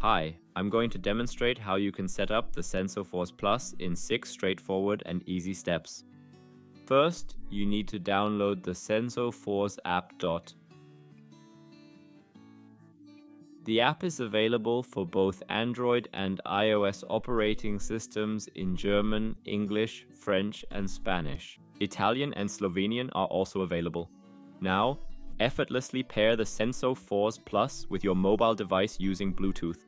Hi, I'm going to demonstrate how you can set up the Senso4s Plus in 6 straightforward and easy steps. First, you need to download the Senso4s app. The app is available for both Android and iOS operating systems in German, English, French, and Spanish. Italian and Slovenian are also available. Now, effortlessly pair the Senso4s Plus with your mobile device using Bluetooth.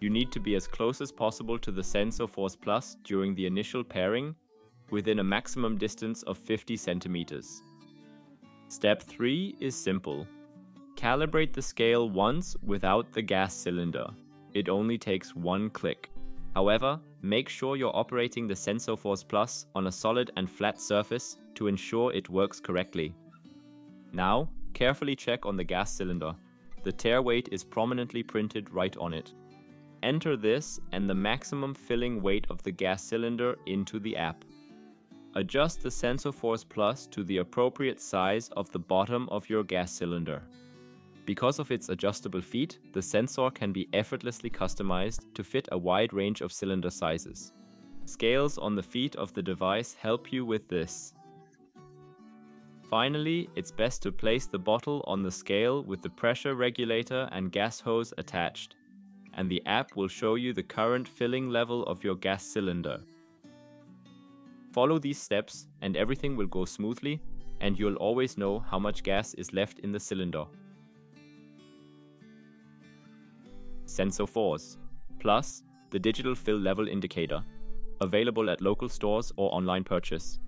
You need to be as close as possible to the Senso4s Plus during the initial pairing, within a maximum distance of 50 centimeters. Step 3 is simple. Calibrate the scale once without the gas cylinder. It only takes one click. However, make sure you're operating the Senso4s Plus on a solid and flat surface to ensure it works correctly. Now, carefully check on the gas cylinder. The tare weight is prominently printed right on it. Enter this and the maximum filling weight of the gas cylinder into the app. Adjust the Senso4s Plus to the appropriate size of the bottom of your gas cylinder. Because of its adjustable feet, the sensor can be effortlessly customized to fit a wide range of cylinder sizes. Scales on the feet of the device help you with this. Finally, it's best to place the bottle on the scale with the pressure regulator and gas hose attached, and the app will show you the current filling level of your gas cylinder. Follow these steps and everything will go smoothly and you'll always know how much gas is left in the cylinder. Senso4s, plus the digital fill level indicator, available at local stores or online purchase.